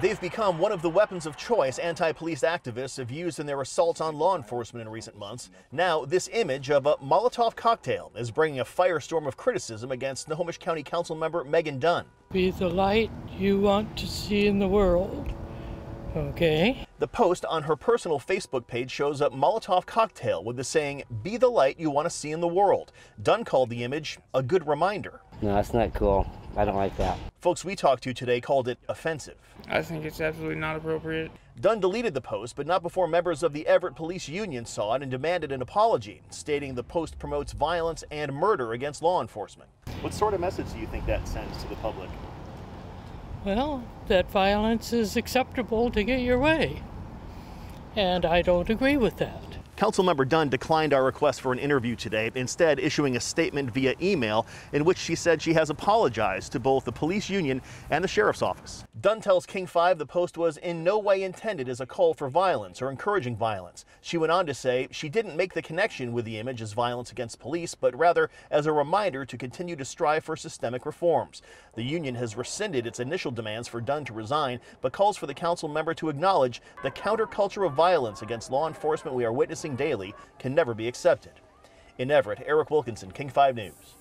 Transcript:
They've become one of the weapons of choice anti-police activists have used in their assaults on law enforcement in recent months. Now, this image of a Molotov cocktail is bringing a firestorm of criticism against Snohomish County Council member Megan Dunn. Be the light you want to see in the world. Okay. The post on her personal Facebook page shows a Molotov cocktail with the saying, Be the light you want to see in the world. Dunn called the image a good reminder. No, that's not cool. I don't like that. Folks we talked to today called it offensive. I think it's absolutely not appropriate. Dunn deleted the post, but not before members of the Everett Police Union saw it and demanded an apology, stating the post promotes violence and murder against law enforcement. What sort of message do you think that sends to the public? Well, that violence is acceptable to get your way. And I don't agree with that. Councilmember Dunn declined our request for an interview today, instead issuing a statement via email in which she said she has apologized to both the police union and the sheriff's office. Dunn tells King 5 the post was in no way intended as a call for violence or encouraging violence. She went on to say she didn't make the connection with the image as violence against police, but rather as a reminder to continue to strive for systemic reforms. The union has rescinded its initial demands for Dunn to resign, but calls for the council member to acknowledge the counterculture of violence against law enforcement we are witnessing daily can never be accepted. In Everett, Eric Wilkinson, King 5 News.